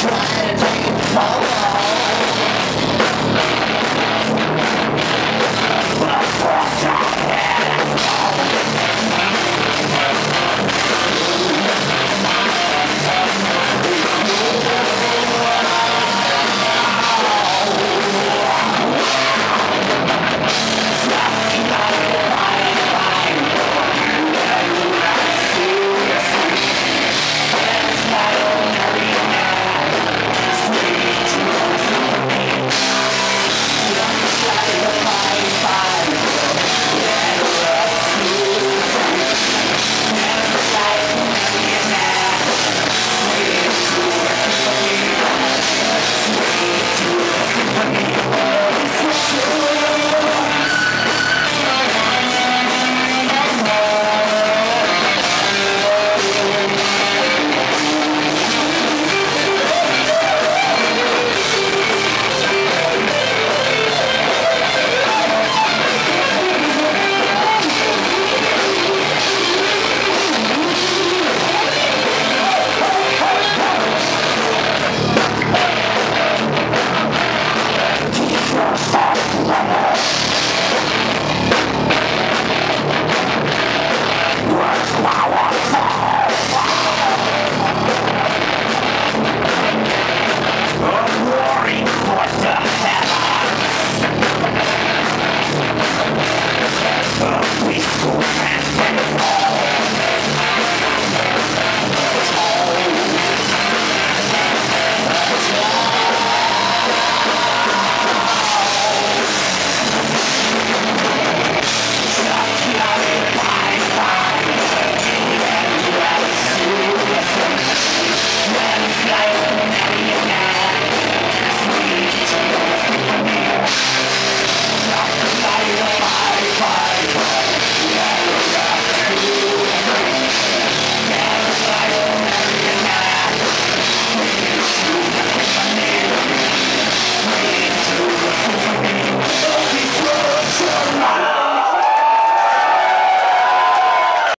try to take it from